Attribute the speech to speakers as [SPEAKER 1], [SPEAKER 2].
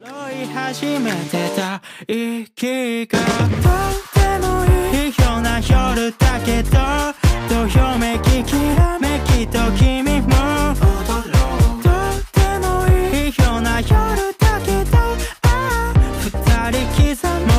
[SPEAKER 1] 酔い始めてた。息がとってもいい。ような夜だけどどよめききらめきと君も踊ろうとてもいい。ような夜だけどああ二人刻む